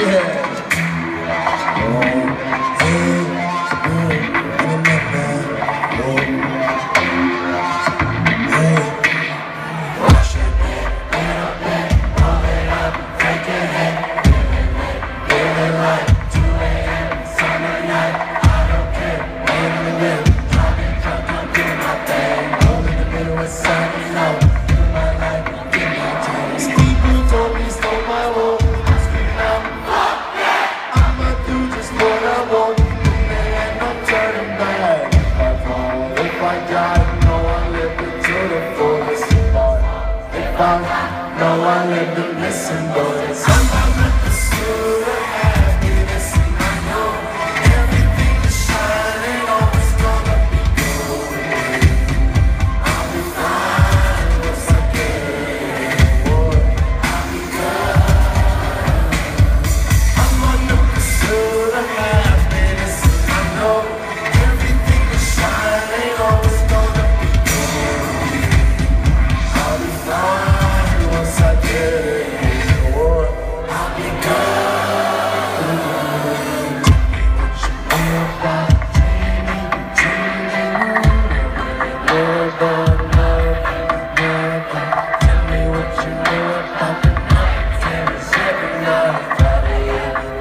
Yeah. I got no one lived to the fullest. If I, no one living, listen, but sometimes I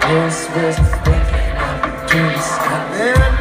Just was thinking of you, stop.